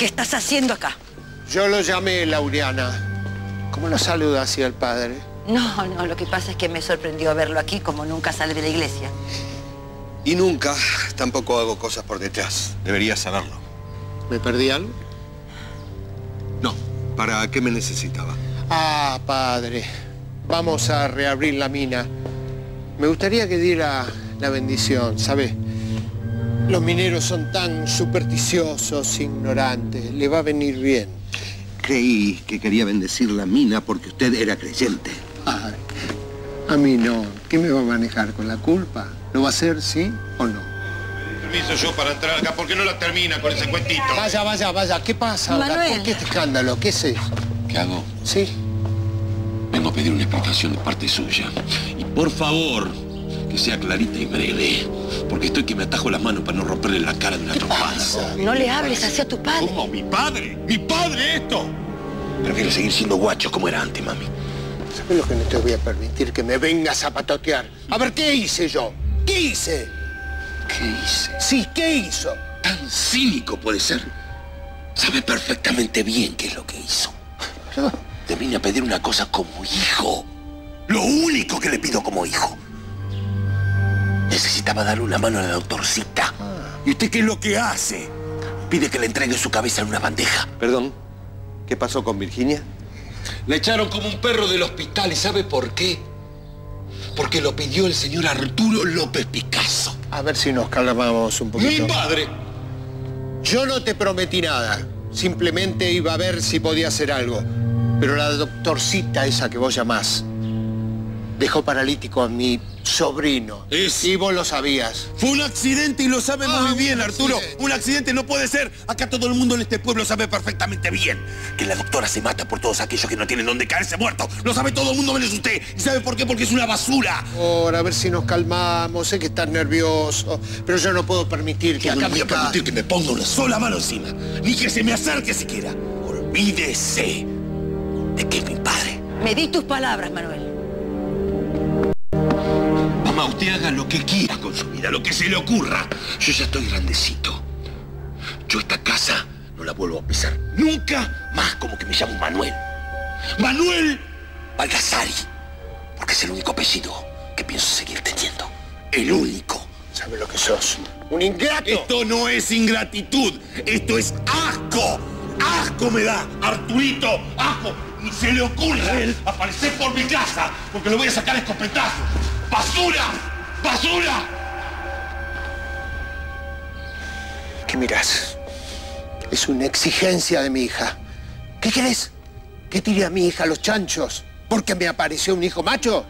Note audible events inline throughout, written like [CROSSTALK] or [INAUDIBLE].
¿Qué estás haciendo acá? Yo lo llamé Laureana. ¿Cómo lo saluda así al padre? No, no, lo que pasa es que me sorprendió verlo aquí como nunca sale de la iglesia. Y nunca tampoco hago cosas por detrás. Deberías saberlo. ¿Me perdí algo? No. ¿Para qué me necesitaba? Ah, padre. Vamos a reabrir la mina. Me gustaría que diera la bendición, ¿sabe? Los mineros son tan supersticiosos, ignorantes. Le va a venir bien. Creí que quería bendecir la mina porque usted era creyente. Ay, a mí no. ¿Qué me va a manejar con la culpa? ¿Lo va a hacer, sí o no? Permiso yo para entrar acá. ¿Por qué no la termina con ese cuentito? Vaya, vaya, vaya. ¿Qué pasa ahora? Manuel. ¿Por qué este escándalo? ¿Qué es eso? ¿Qué hago? Sí. Vengo a pedir una explicación de parte suya. Y por favor, que sea clarita y breve. Porque estoy que me atajo las manos para no romperle la cara de una trompada. No le hables así a tu padre. ¿Cómo? ¿Mi padre? ¿Mi padre esto? Prefiero seguir siendo guacho como era antes, mami. ¿Sabes lo que no te voy a permitir? Que me vengas a patotear. A ver, ¿qué hice yo? ¿Qué hice? ¿Qué hice? Sí, ¿qué hizo? Tan cínico puede ser. Sabe perfectamente bien qué es lo que hizo. Te vine a pedir una cosa como hijo. Lo único que le pido como hijo. Necesitaba darle una mano a la doctorcita. ¿Y usted qué es lo que hace? Pide que le entregue su cabeza en una bandeja. Perdón. ¿Qué pasó con Virginia? La echaron como un perro del hospital. ¿Y sabe por qué? Porque lo pidió el señor Arturo López Picasso. A ver si nos calmamos un ¡Mi poquito. padre! Yo no te prometí nada. Simplemente iba a ver si podía hacer algo. Pero la doctorcita esa que vos llamás dejó paralítico a mi sobrino. Es- Y vos lo sabías. Fue un accidente y lo sabe Ah, muy un bien, Arturo. accidente. Un accidente no puede ser. Acá todo el mundo en este pueblo sabe perfectamente bien que la doctora se mata por todos aquellos que no tienen donde caerse muerto. Lo sabe todo el mundo menos usted. ¿Y sabe por qué? Porque es una basura. Ahora, a ver si nos calmamos. Sé que estás nervioso, pero yo no puedo permitir que Yo no acá le voy a permitir que me ponga una sola mano encima. Ni que se me acerque siquiera. Olvídese de que es mi padre. Me di tus palabras, Manuel. Usted haga lo que quiera con su vida, lo que se le ocurra. Yo ya estoy grandecito. Yo esta casa no la vuelvo a pisar. Nunca más como que me llamo Manuel. Manuel Baldassari. Porque es el único apellido que pienso seguir teniendo. El único. ¿Sabes lo que sos? Un ingrato. Esto no es ingratitud. Esto es asco. Asco me da. Arturito, asco. Ni se le ocurre aparecer por mi casa porque lo voy a sacar a escopetazos. ¡Basura! ¡Basura! ¿Qué mirás? Es una exigencia de mi hija. ¿Qué querés? ¿Que tire a mi hija a los chanchos? ¿Porque me apareció un hijo macho?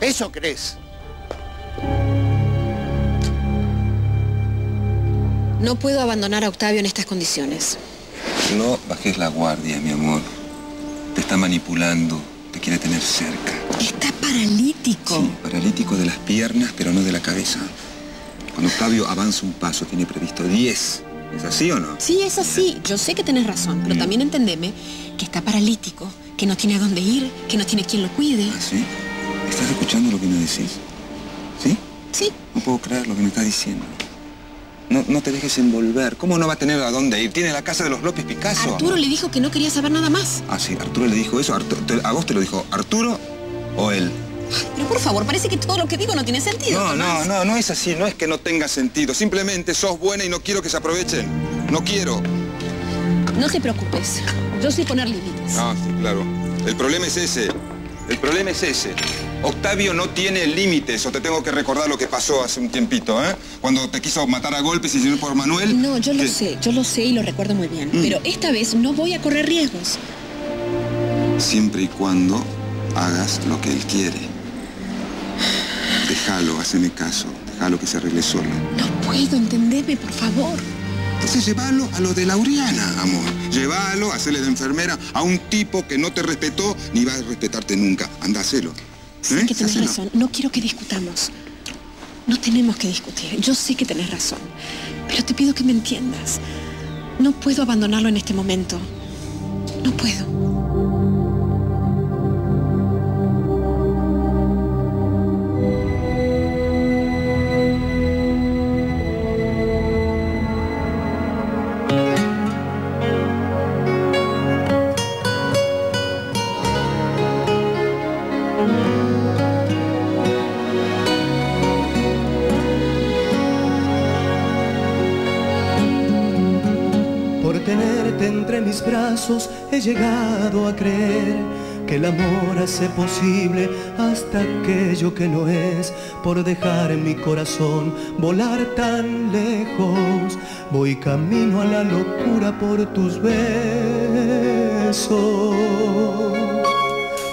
¿Eso crees? No puedo abandonar a Octavio en estas condiciones. No bajes la guardia, mi amor. Te está manipulando, te quiere tener cerca. Está paralítico. Sí, paralítico de las piernas, pero no de la cabeza. Cuando Octavio avanza un paso, tiene previsto 10. ¿Es así o no? Sí, es así. Yo sé que tenés razón, pero también entendeme que está paralítico, que no tiene a dónde ir, que no tiene quien lo cuide. ¿Ah, sí? ¿Estás escuchando lo que me decís? ¿Sí? Sí. No puedo creer lo que me estás diciendo. No, no te dejes envolver. ¿Cómo no va a tener a dónde ir? Tiene la casa de los López Picasso. Arturo le dijo que no quería saber nada más. Ah, sí, Arturo le dijo eso. Artu- ¿A vos te lo dijo Arturo o él? Pero por favor, parece que todo lo que digo no tiene sentido. No, no, Tomás. no, no es así. No es que no tenga sentido. Simplemente sos buena y no quiero que se aprovechen. No quiero. No te preocupes. Yo sé poner límites. Ah, sí, claro. El problema es ese. El problema es ese. Octavio no tiene límites, o te tengo que recordar lo que pasó hace un tiempito, ¿eh? Cuando te quiso matar a golpes y no por Manuel. No, yo lo sé, yo lo sé y lo recuerdo muy bien. Mm. Pero esta vez no voy a correr riesgos. Siempre y cuando hagas lo que él quiere. Déjalo, haceme caso. Déjalo que se arregle solo. No puedo entenderme, por favor. Entonces llévalo a lo de Laureana, amor. Llévalo, hacerle de enfermera a un tipo que no te respetó ni va a respetarte nunca. Anda, hacelo. Sé ¿Eh? que tenés Hacelo. razón. No quiero que discutamos. No tenemos que discutir. Yo sé que tenés razón. Pero te pido que me entiendas. No puedo abandonarlo en este momento. No puedo. He llegado a creer que el amor hace posible hasta aquello que no es, por dejar en mi corazón volar tan lejos. Voy camino a la locura por tus besos.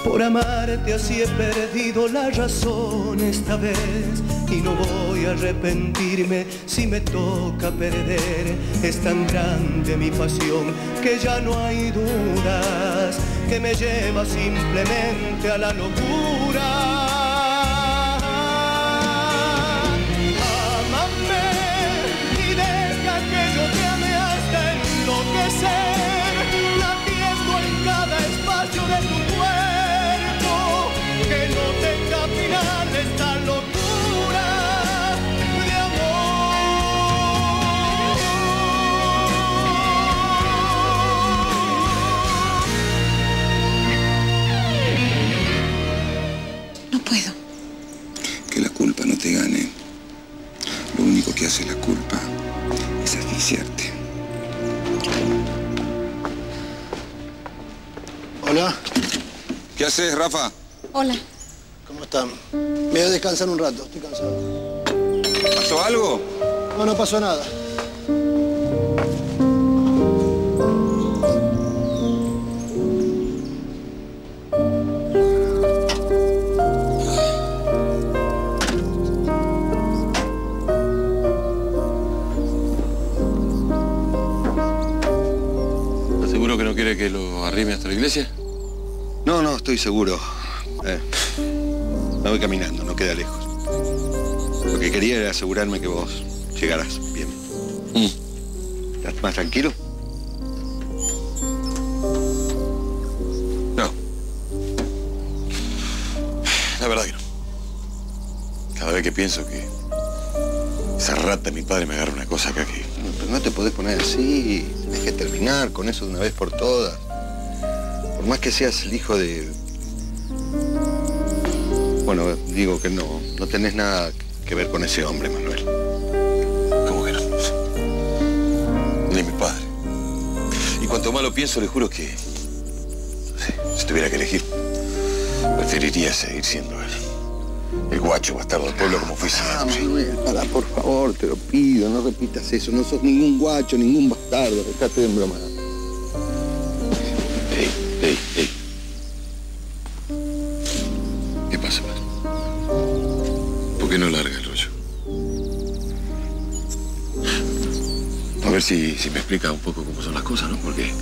Por amarte así he perdido la razón esta vez y no voy a arrepentirme si me toca perder. Es tan grande mi pasión que ya no hay dudas que me lleva simplemente a la locura. Amame y deja que yo te ame hasta enloquecer, culpa no te gane. Lo único que hace la culpa es asfixiarte. Hola, ¿Qué haces, Rafa? Hola. ¿cómo están? Me voy a descansar un rato, estoy cansado. ¿Pasó algo? No, no pasó nada. Quiere que lo arrime hasta la iglesia? No, no, estoy seguro. Eh, me voy caminando, no queda lejos. Lo que quería era asegurarme que vos llegaras bien. Mm. ¿Estás más tranquilo? No. La verdad que no. Cada vez que pienso que esa rata de mi padre me agarra una cosa acá que... No, te podés poner así. Tenés que terminar con eso de una vez por todas. Por más que seas el hijo de... Bueno, digo que no, no tenés nada que ver con ese hombre, Manuel. ¿Cómo que no? Ni mi padre. Y cuanto más lo pienso, le juro que... si tuviera que elegir, preferiría seguir siendo el, el guacho bastardo del pueblo como fui Ah. Manuel, para, por favor, te lo pido, no repitas eso. No sos ningún guacho, ningún bastardo. Dejate de broma. Ey, ey, ey. ¿Qué pasa, padre? ¿Por qué no larga el rollo? A ver si, si me explica un poco cómo son las cosas, ¿no? Porque,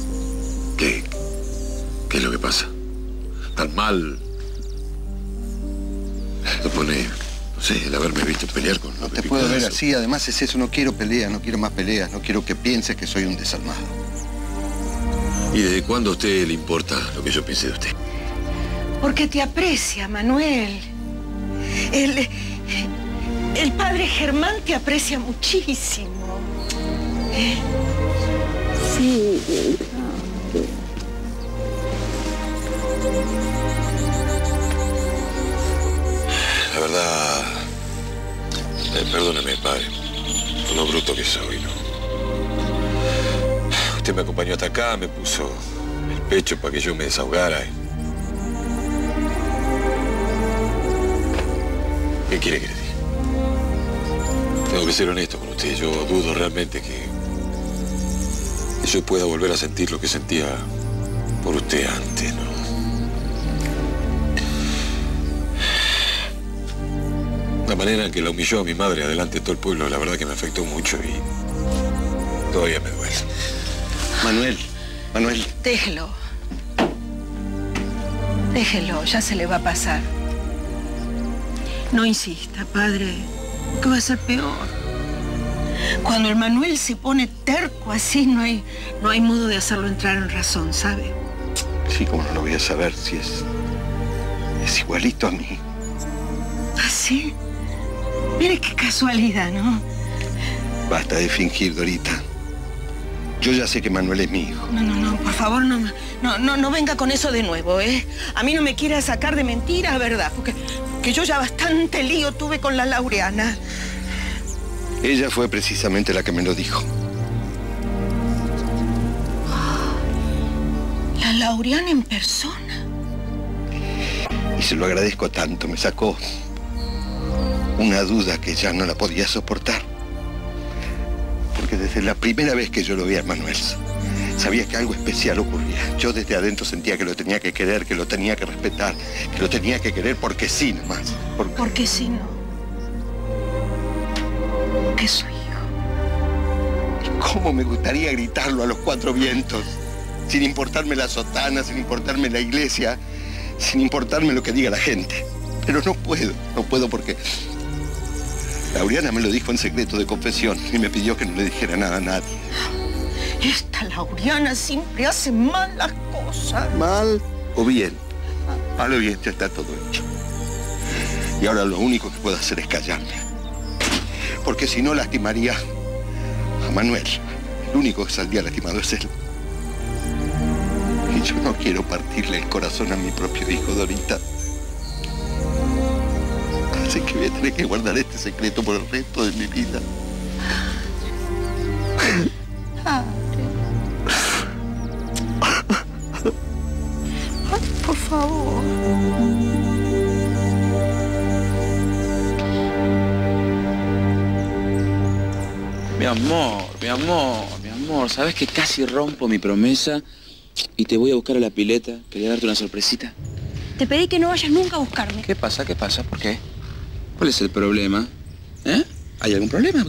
¿qué, qué es lo que pasa? ¿Tan mal? Lo pone, no sé, el haberme visto pelear con No te puedo ver así, además es eso, no quiero peleas, no quiero más peleas, no quiero que pienses que soy un desalmado. ¿Y desde cuándo a usted le importa lo que yo piense de usted? Porque te aprecia, Manuel. El, el padre Germán te aprecia muchísimo. Sí. Eh, perdóneme, padre, por lo bruto que soy, ¿no? Usted me acompañó hasta acá, me puso el pecho para que yo me desahogara. ¿Qué quiere que le diga? Tengo que ser honesto con usted. Yo dudo realmente que, que yo pueda volver a sentir lo que sentía por usted antes, ¿no? Manera en que la humilló a mi madre adelante de todo el pueblo, la verdad que me afectó mucho y todavía me duele. Manuel, Manuel, Déjelo. Déjelo, ya se le va a pasar. No insista, padre, que va a ser peor. Cuando el Manuel se pone terco así, no hay, no hay modo de hacerlo entrar en razón, ¿sabe? sí, como no lo voy a saber si es. es igualito a mí. ¿Así? Mire qué casualidad, ¿no? Basta de fingir, Dorita. Yo ya sé que Manuel es mi hijo. No, no, no, por favor, no, no, no, no venga con eso de nuevo, ¿eh? A mí no me quiera sacar de mentira, ¿verdad? Porque, porque yo ya bastante lío tuve con la Laureana. Ella fue precisamente la que me lo dijo. Lauriana en persona. Y se lo agradezco tanto, me sacó una duda que ya no la podía soportar. Porque desde la primera vez que yo lo vi a Manuel, sabía que algo especial ocurría. Yo desde adentro sentía que lo tenía que querer, que lo tenía que respetar, que lo tenía que querer porque sí nomás. Porque... Porque si no. ¿Qué soy yo? ¿Cómo me gustaría gritarlo a los cuatro vientos? Sin importarme la sotana, sin importarme la iglesia, sin importarme lo que diga la gente. Pero no puedo, no puedo porque Lauriana me lo dijo en secreto de confesión y me pidió que no le dijera nada a nadie. Esta Lauriana siempre hace mal las cosas. Mal o bien. Mal o bien, ya está todo hecho. Y ahora lo único que puedo hacer es callarme. Porque si no lastimaría a Manuel. El único que saldría lastimado es él. Y yo no quiero partirle el corazón a mi propio hijo, Dorita. Así que voy a tener que guardar este secreto por el resto de mi vida. Ay, por favor. Mi amor, mi amor, mi amor, ¿sabes que casi rompo mi promesa y te voy a buscar a la pileta? Quería darte una sorpresita. Te pedí que no vayas nunca a buscarme. ¿Qué pasa? ¿Qué pasa? ¿Por qué? ¿Cuál es el problema? ¿Eh? ¿Hay algún problema?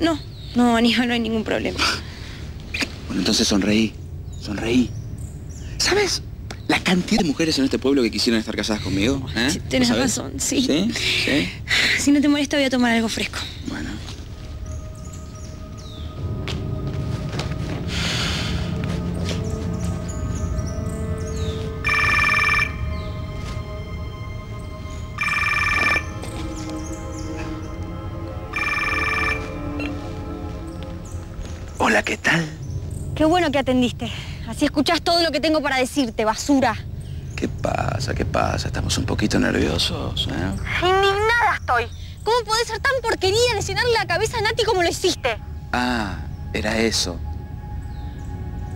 No, no, [LAUGHS] Aníbal, no hay ningún problema. Bueno, entonces sonreí, sonreí. ¿Sabes la cantidad de mujeres en este pueblo que quisieran estar casadas conmigo? ¿Eh? Tienes razón, sí. ¿Sí? ¿Sí? Si no te molesta, voy a tomar algo fresco. Qué bueno que atendiste. Así escuchás todo lo que tengo para decirte, basura. ¿Qué pasa? ¿Qué pasa? Estamos un poquito nerviosos, ¿eh? Indignada estoy. ¿Cómo podés ser tan porquería de llenarle la cabeza a Nati como lo hiciste? Ah, era eso.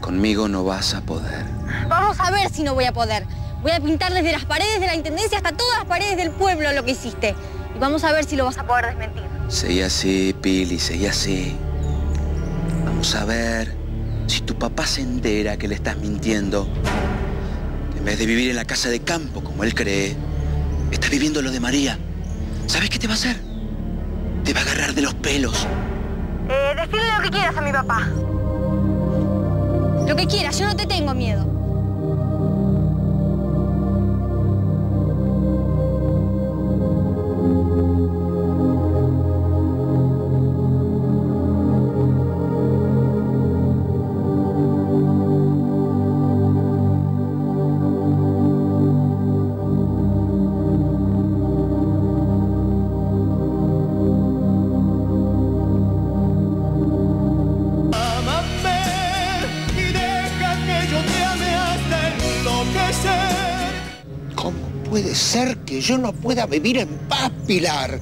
Conmigo no vas a poder. Vamos a ver si no voy a poder. Voy a pintar desde las paredes de la intendencia hasta todas las paredes del pueblo lo que hiciste. Y vamos a ver si lo vas a poder desmentir. Seguí así, Pili, seguí así. Vamos a ver si tu papá se entera que le estás mintiendo. En vez de vivir en la casa de campo, como él cree, estás viviendo lo de María. ¿Sabes qué te va a hacer? Te va a agarrar de los pelos. Eh, decirle lo que quieras a mi papá. Lo que quieras, yo no te tengo miedo. Puede ser que yo no pueda vivir en paz, Pilar?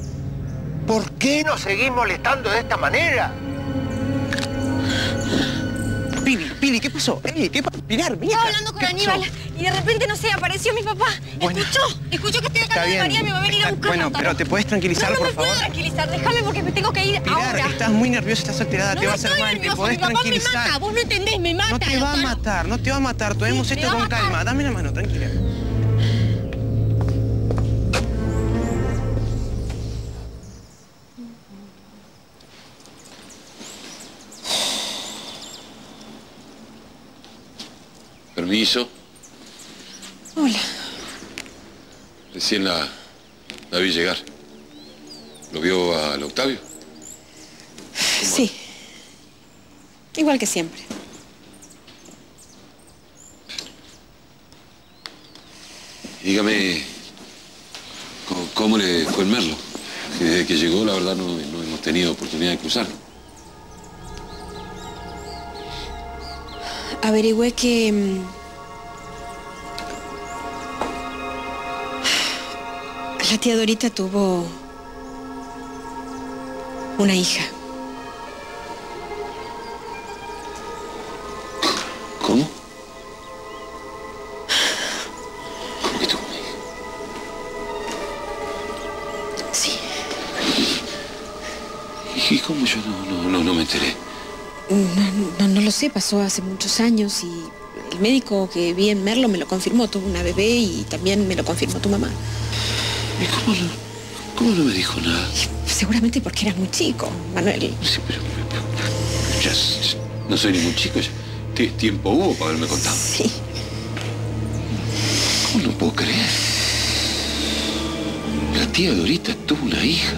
¿Por qué nos seguís molestando de esta manera? Pili, Pili, ¿qué pasó? Ey, ¿qué pasó? Pilar, mira. Estaba hablando con ¿Qué Aníbal pasó? y de repente, no sé, apareció mi papá. Bueno. Escuchó, escuchó que estoy acá Está de bien. María me va a venir a Está- buscar. bueno, pero ¿te puedes tranquilizar, no, no por me puedo favor? tranquilizar, déjame porque me tengo que ir Pilar, ahora. estás muy nerviosa, estás alterada, no te va a hacer mal, te nerviosa, podés mi papá me mata, vos no entendés, me mata. No te va a matar, no te va a matar, tomemos Sí, esto a con calma. Dame la mano, tranquila. Permiso. Hola. Recién la, la vi llegar. ¿Lo vio al Octavio? Sí. Igual que siempre. Dígame, ¿cómo, cómo le fue el Merlo? Que desde que llegó, la verdad, no, no hemos tenido oportunidad de cruzar. Averigüé que... La tía Dorita tuvo una hija. ¿Cómo? ¿Cómo que tuvo una hija? Sí. ¿Y cómo yo no, no, no, no me enteré? No, no, no lo sé, pasó hace muchos años y el médico que vi en Merlo me lo confirmó. Tuvo una bebé y también me lo confirmó tu mamá. ¿Y cómo no, cómo no me dijo nada? Seguramente porque eras muy chico, Manuel. Sí, pero, pero ya no soy ningún chico. ya- ti- tiempo hubo para haberme contado. Sí. ¿Cómo no puedo creer? La tía Dorita tuvo una hija.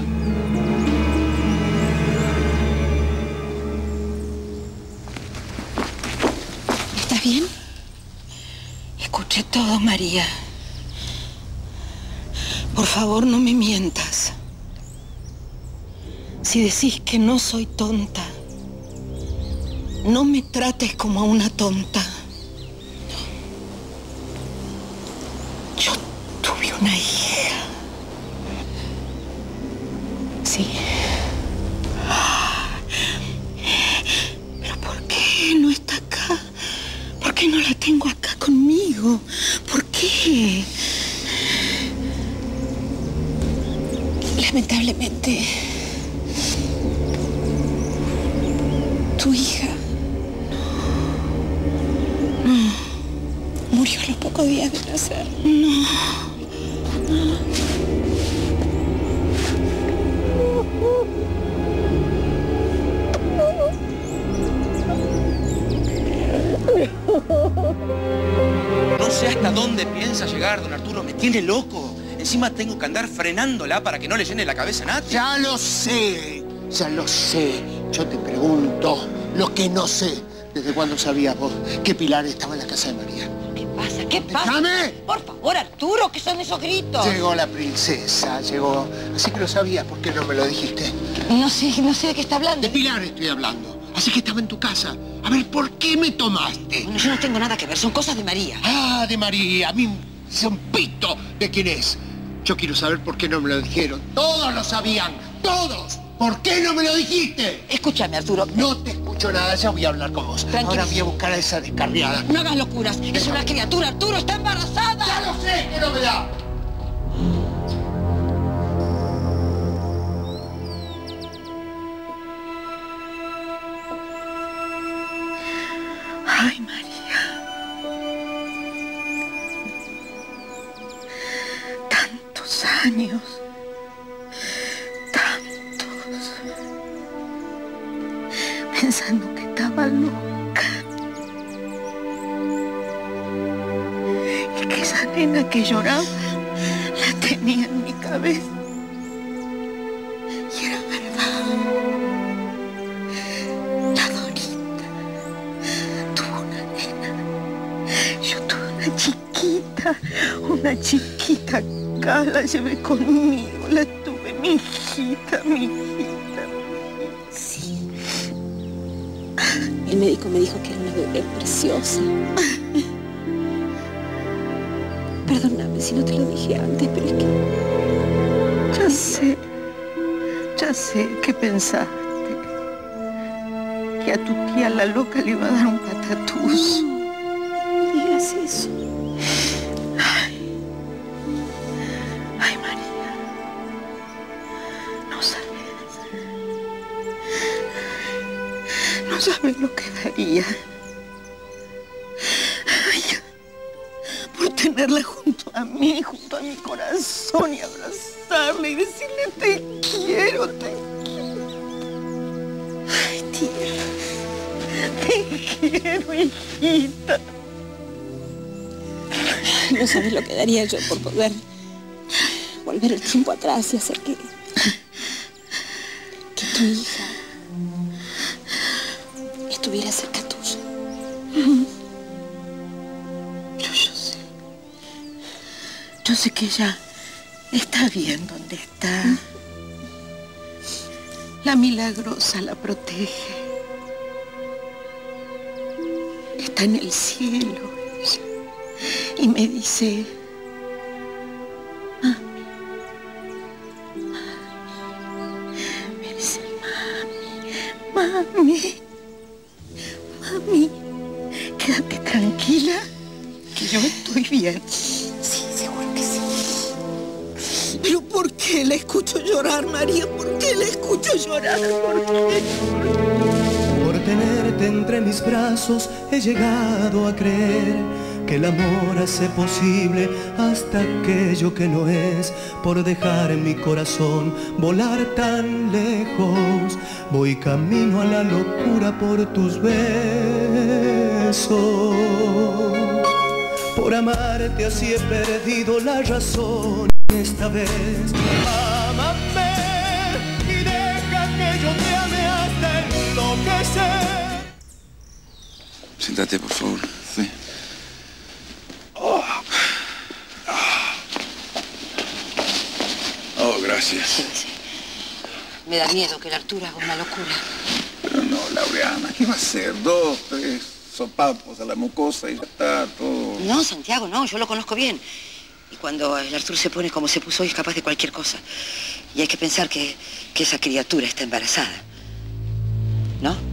¿Estás bien? Escuché todo, María. Por favor, no me mientas. Si decís que no soy tonta, no me trates como a una tonta. Dónde piensa llegar, don Arturo. Me tiene loco. Encima tengo que andar frenándola para que no le llene la cabeza a nadie. Ya lo sé, ya lo sé. Yo te pregunto lo que no sé. ¿Desde cuándo sabías vos que Pilar estaba en la casa de María? ¿Qué pasa? ¿Qué pasa? ¡Déjame! Por favor, Arturo, ¿qué son esos gritos? Llegó la princesa, llegó. Así que lo sabías, ¿por qué no me lo dijiste? No sé, no sé de qué está hablando. De Pilar estoy hablando. Así que estaba en tu casa. A ver, ¿por qué me tomaste? Bueno, yo no tengo nada que ver, son cosas de María. Ah, de María. A mí es un pito de quién es. Yo quiero saber por qué no me lo dijeron. Todos lo sabían. Todos. ¿Por qué no me lo dijiste? Escúchame, Arturo. No te escucho nada, ya voy a hablar con vos. Ahora voy a buscar a esa descarriada. No hagas locuras. Es una criatura, Arturo, está embarazada. ¡Ya lo sé! ¡Qué novedad! Ay, acá, la llevé conmigo, la tuve, mi hijita, mi hijita. Sí. El médico me dijo que era una bebé preciosa. Perdóname si no te lo dije antes, pero es que Ya sé, ya sé qué pensaste. Que a tu tía la loca le iba a dar un patatús. no digas eso. Lo que daría. Por tenerla junto a mí, junto a mi corazón y abrazarla y decirle te quiero, te quiero. Ay, tía, te quiero, hijita. No sabes lo que daría yo por poder volver el tiempo atrás y hacer que, que tu hija Yo sé que ella está bien donde está. La milagrosa la protege. Está en el cielo. Y me dice, he llegado a creer que el amor hace posible hasta aquello que no es. Por dejar mi corazón volar tan lejos, voy camino a la locura por tus besos. Por amarte así he perdido la razón esta vez. Ámame y deja que yo te ame hasta enloquecer. Siéntate, por favor. Sí. Oh, gracias. Me da miedo que el Arturo haga una locura. Pero no, Laureana, ¿qué va a hacer? Dos, tres sopapos a la mucosa y ya está todo. No, Santiago, no, yo lo conozco bien. Y cuando el Arturo se pone como se puso hoy es capaz de cualquier cosa. Y hay que pensar que, que esa criatura está embarazada. ¿No?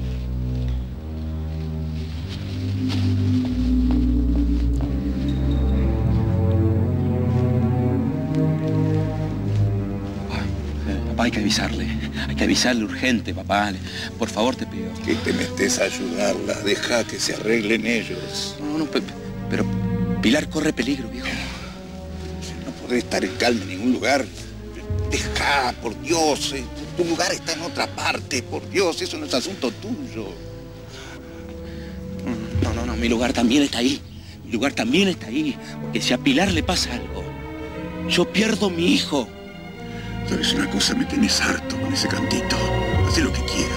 Hay que avisarle. Hay que avisarle urgente, papá. Por favor, te pido. Que te metes a ayudarla, deja que se arreglen ellos. No, no, pe- pero Pilar corre peligro, viejo. No podés estar en calma en ningún lugar. Deja, por Dios, eh, tu lugar está en otra parte, por Dios, eso no es asunto tuyo. No, no, no, mi lugar también está ahí. Mi lugar también está ahí. Porque si a Pilar le pasa algo, yo pierdo mi hijo. ¿Sabes una cosa? Me tenés harto con ese cantito. Haz lo que quieras.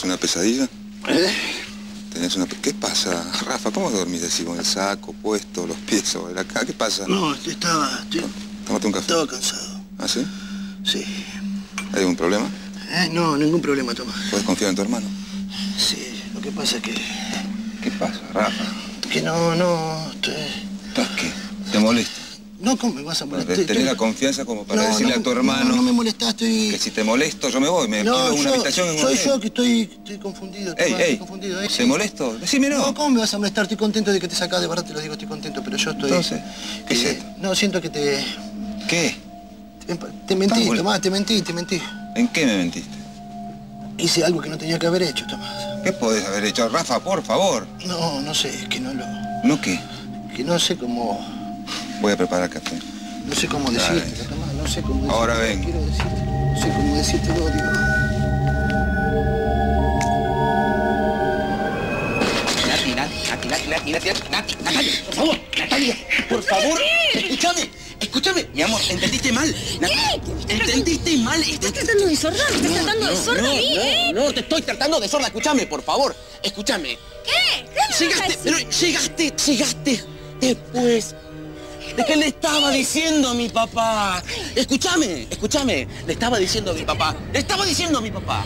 ¿Tenías una pesadilla? ¿Eh? ¿Tenías una... ¿Qué pasa? Rafa, ¿cómo dormís así con el saco puesto, los pies sobre la cara? ¿Qué pasa? No, estaba, estoy- Tómate un café. estaba cansado. ¿Ah, sí? Sí. ¿Hay algún problema? Eh, no, ningún problema, Tomás. ¿Puedes confiar en tu hermano? Sí, lo que pasa es que... ¿Qué pasa, Rafa? Que no, no... estoy- ¿Estás qué? ¿Te molesta? No, ¿cómo me vas a molestar? tenés Estoy- la confianza como para No, decirle no, a tu hermano No, no me molestás, estoy... que si te molesto yo me voy, me en una yo- habitación en un soy hotel. yo que estoy, estoy confundido. Ey, confundido. eh, ¿te molesto? Decímelo. No, ¿cómo me vas a molestar? Estoy contento de que te sacas, de verdad te lo digo, estoy contento, pero yo estoy... Entonces, ¿qué eh? No, siento que te... ¿Qué? Te, te mentí, Tomás, te mentí, te mentí. ¿En qué me mentiste? Hice algo que no tenía que haber hecho, Tomás. ¿Qué podés haber hecho? Rafa, por favor. No, no sé, es que no lo... ¿No qué? Que no sé cómo... Voy a preparar café. No sé cómo decirte, Tomás, no sé cómo decirte. Ahora ven. Quiero decirte, no sé cómo decirte, lo digo. Nati, Nati, Nati, Nati, Nati, Nati, Nati, Natalia, por favor, Natalia, por favor, escúchame, escúchame, mi amor, entendiste mal. Nat- Entendiste mal. Estás tratando de sorda, me estás tratando de sorda no, a mí, no, ¿eh? no, te estoy tratando de sorda, escúchame, por favor, escúchame. ¿Qué? ¿Qué me Llegaste, pero llegaste, llegaste después de que le estaba diciendo a mi papá. Escúchame, escúchame. Le estaba diciendo a mi papá. Le estaba diciendo a mi papá.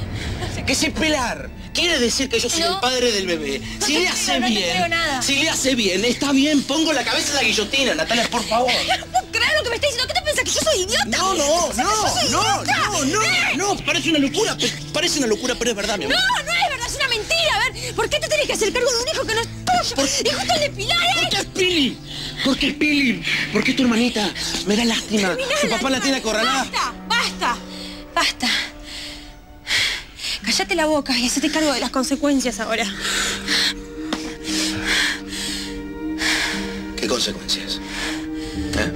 Que si Pilar quiere decir que yo soy No. el padre del bebé. No Si le hace no bien. nada. Si le hace bien, está bien. Pongo la cabeza en la guillotina, Natalia, por favor. [LAUGHS] No puedo creer lo que me estás diciendo. ¿Qué te piensas? ¿Que yo soy idiota? No, no, ¿Te piensas que yo no, no, no, no, ¿Eh? no, parece una locura, parece una locura, pero es verdad, mi No, amor. no es verdad, es una mentira. A ver, ¿por qué te tenés que hacer cargo de un hijo que no es tuyo? Por- Y justo el de Pilar, ¿Por ¿eh? qué es Pili? ¿Por qué Pili? ¿Por qué tu hermanita? Me da lástima. Su papá la tiene acorralada. Basta, basta, basta. Cállate la boca y hacete cargo de las consecuencias ahora. ¿Qué consecuencias? ¿Eh?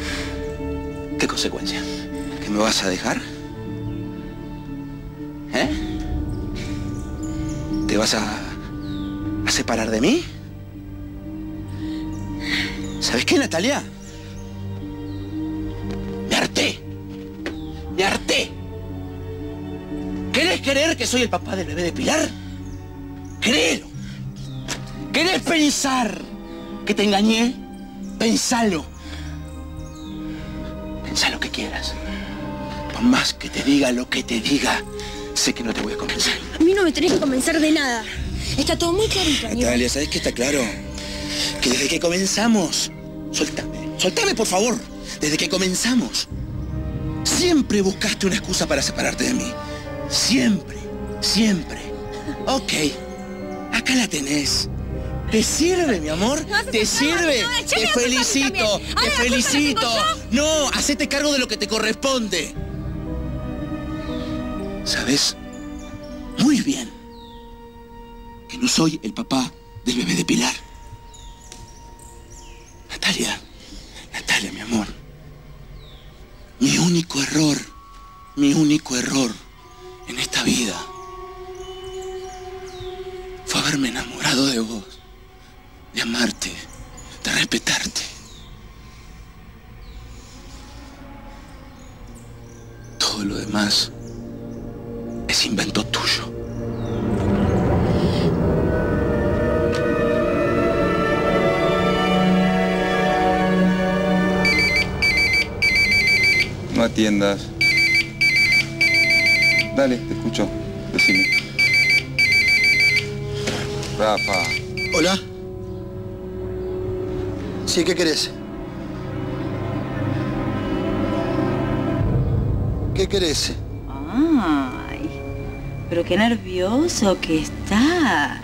¿Qué consecuencias? ¿Que me vas a dejar? ¿Eh? ¿Te vas a, a separar de mí? ¿Sabes qué, Natalia? Me harté. Me harté. ¿Querés que creer que soy el papá del bebé de Pilar? Créelo. ¿Querés pensar que te engañé? Pensalo. Pensá lo que quieras. Por más que te diga lo que te diga, sé que no te voy a convencer. A mí no me tenés que convencer de nada. Está todo muy clarito. Natalia, ¿sabes qué está claro? Que desde que comenzamos... Soltame, soltame por favor. Desde que comenzamos, siempre buscaste una excusa para separarte de mí. Siempre, siempre. Ok, acá la tenés. ¿Te sirve, mi amor? ¿Te sirve? Te felicito, te felicito. No, hacete cargo de lo que te corresponde. ¿Sabes? Muy bien que no soy el papá del bebé de Pilar. Natalia, Natalia, mi amor. Mi único error, mi único error en esta vida fue haberme enamorado de vos, de amarte, de respetarte. Todo lo demás es invento tuyo. No atiendas. Dale, te escucho. Decime. Rafa. Hola. Sí, ¿qué querés? ¿Qué querés? Ay, pero qué nervioso que estás.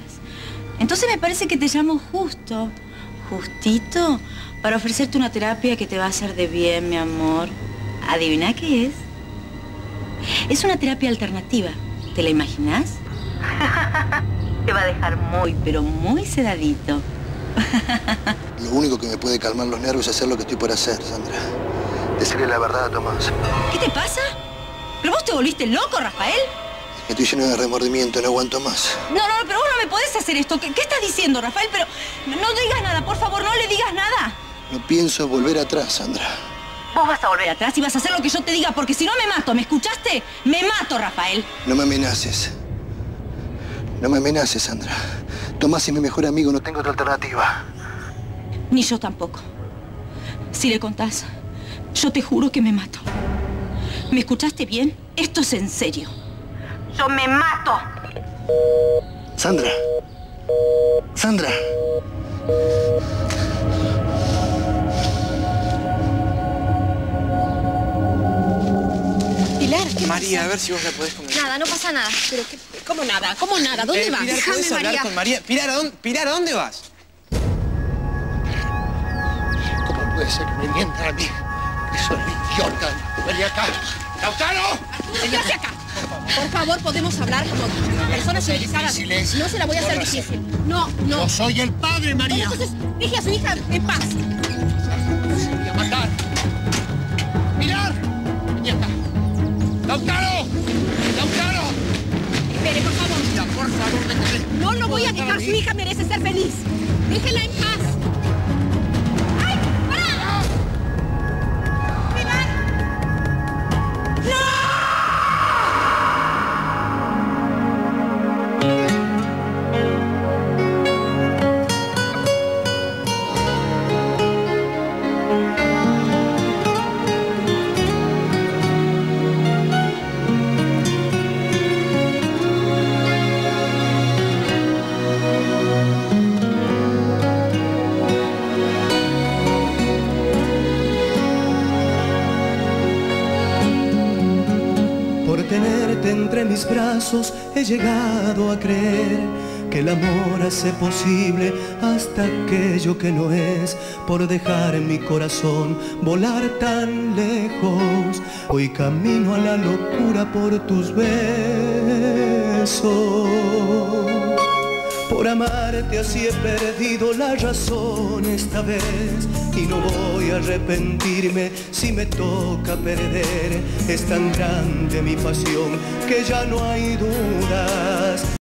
Entonces me parece que te llamo justo, justito, para ofrecerte una terapia que te va a hacer de bien, mi amor. ¿Adivina qué es? Es una terapia alternativa. ¿Te la imaginas? [LAUGHS] te va a dejar muy, pero muy sedadito. [LAUGHS] Lo único que me puede calmar los nervios es hacer lo que estoy por hacer, Sandra. Decirle la verdad a Tomás. ¿Qué te pasa? ¿Pero vos te volviste loco, Rafael? Estoy lleno de remordimiento, no aguanto más. No, no, pero vos no me podés hacer esto. ¿Qué, qué estás diciendo, Rafael? Pero no digas nada, por favor, no le digas nada. No pienso volver atrás, Sandra. Vos vas a volver atrás y vas a hacer lo que yo te diga, porque si no me mato, ¿me escuchaste? Me mato, Rafael. No me amenaces. No me amenaces, Sandra. Tomás es mi mejor amigo, no tengo otra alternativa. Ni yo tampoco. Si le contás, yo te juro que me mato. ¿Me escuchaste bien? Esto es en serio. Yo me mato. Sandra. Sandra. María, a ver si vos la podés convencer. Nada, no pasa nada. Pero qué, ¿Cómo nada? ¿Cómo nada? ¿Dónde Eh, vas? Pilar, ¿podés hablar con María? Pilar, ¿a dónde, Pilar, ¿a dónde vas? ¿Cómo puede ser que me mientan a mí? Que soy un idiota. Vení acá. ¡Lautaro! Véngase acá. Por favor, podemos hablar como personas civilizadas. No se la voy a hacer difícil. No, no. Yo soy el padre, María. Entonces, deje a su hija en paz. ¡Lautaro! ¡Lautaro! Espere, por favor. Mira, por favor, déjame. No lo voy a dejar. Su hija merece ser feliz. Déjela en paz. He llegado a creer que el amor hace posible hasta aquello que no es. Por dejar mi corazón volar tan lejos, hoy camino a la locura por tus besos. Por amarte así he perdido la razón esta vez y no voy a arrepentirme si me toca perder. Es tan grande mi pasión que ya no hay dudas.